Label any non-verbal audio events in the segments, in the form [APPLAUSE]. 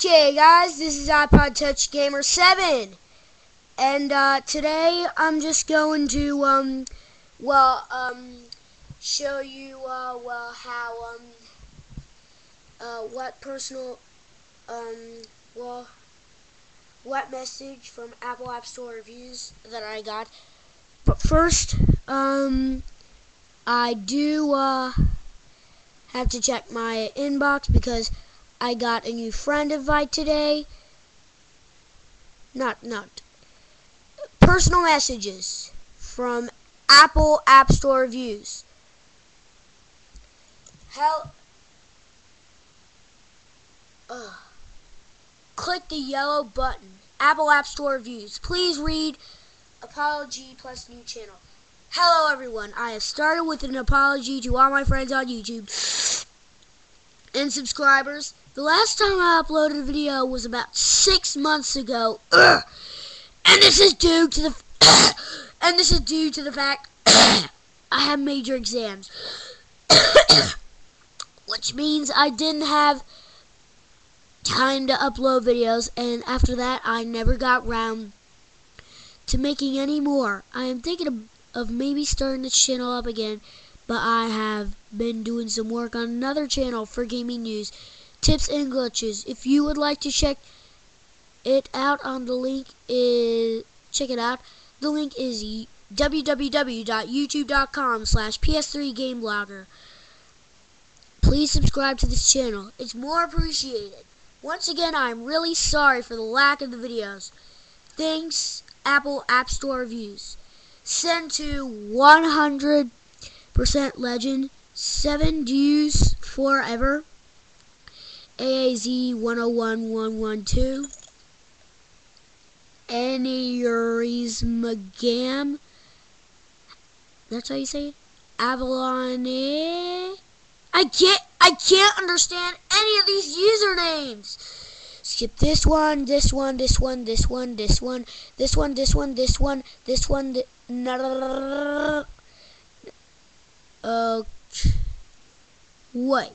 Okay guys, this is iPod Touch Gamer 7 and uh, today I'm just going to um, well um, show you uh, well how um, uh, what personal um, well what message from Apple App Store reviews that I got. But first um, I do uh, have to check my inbox because I got a new friend invite today. Not, not. Personal messages from Apple App Store reviews. Hell. Ugh. Click the yellow button. Apple App Store reviews. Please read Apology plus new channel. Hello everyone. I have started with an apology to all my friends on YouTube and subscribers. The last time I uploaded a video was about six months ago. Ugh. [CLEARS THROAT] And this is due to the [CLEARS THROAT] and this is due to the fact [CLEARS THROAT] I have major exams. Which means I didn't have time to upload videos and after that I never got round to making any more. I am thinking of, of maybe starting the channel up again but I have been doing some work on another channel for gaming news tips and glitches. If you would like to check it out on the link is check it out. The link is www.youtube.com slash ps3gameblogger. Please subscribe to this channel. It's more appreciated. Once again, I'm really sorry for the lack of the videos. Thanks, Apple App Store reviews. Send to 100% legend, 7 views forever. AAZ 101112, Aneurysmagam, that's how you say it, Avalon, I can't, I can't understand any of these usernames. Skip this one, this one, this one, this one, this one, this one, this one, this one, this one, this one. Wait.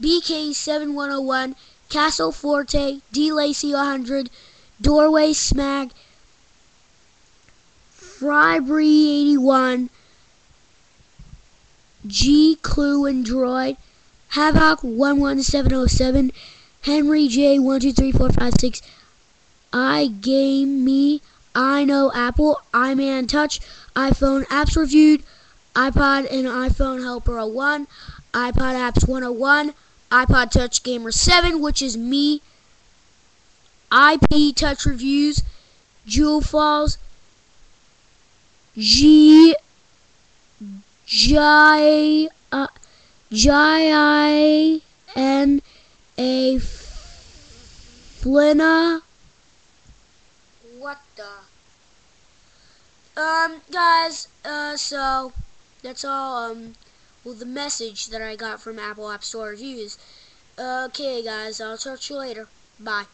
BK7101, Castle Forte, D Lacey 100, Doorway Smag, Frybree 81, G Clue and Droid, Havoc 11707, Henry J 123456, I Game Me, I Know Apple, I Man Touch, iPhone Apps Reviewed, iPod and iPhone Helper 01, iPod Apps 101, iPod Touch Gamer 7, which is me, IP Touch Reviews, Jewel Falls, G, J, uh, J, I, N, A, Flina. What the? Um, guys, uh, so, that's all, um, well, the message that I got from Apple App Store reviews. Okay, guys, I'll talk to you later. Bye.